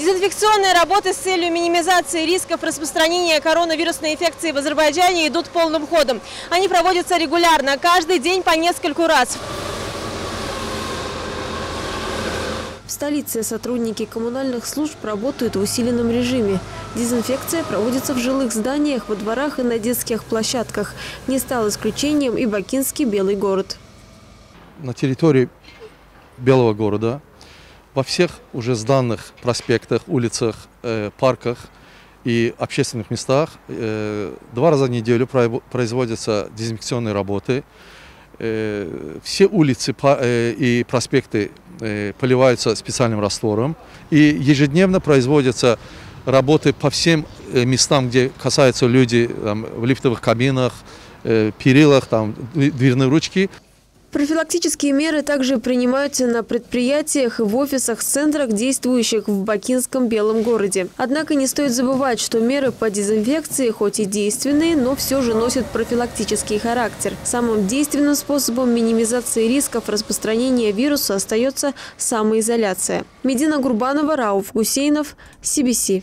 Дезинфекционные работы с целью минимизации рисков распространения коронавирусной инфекции в Азербайджане идут полным ходом. Они проводятся регулярно, каждый день по нескольку раз. В столице сотрудники коммунальных служб работают в усиленном режиме. Дезинфекция проводится в жилых зданиях, во дворах и на детских площадках. Не стал исключением и Бакинский Белый город. На территории Белого города во всех уже сданных проспектах, улицах, э, парках и общественных местах э, два раза в неделю производятся дезинфекционные работы. Э, все улицы и проспекты поливаются специальным раствором. И ежедневно производятся работы по всем местам, где касаются люди там, в лифтовых кабинах, перилах, там, дверные ручки. Профилактические меры также принимаются на предприятиях и в офисах, центрах, действующих в Бакинском Белом городе. Однако не стоит забывать, что меры по дезинфекции хоть и действенные, но все же носят профилактический характер. Самым действенным способом минимизации рисков распространения вируса остается самоизоляция. Медина Гурбанова, Рауф Гусейнов, CBC.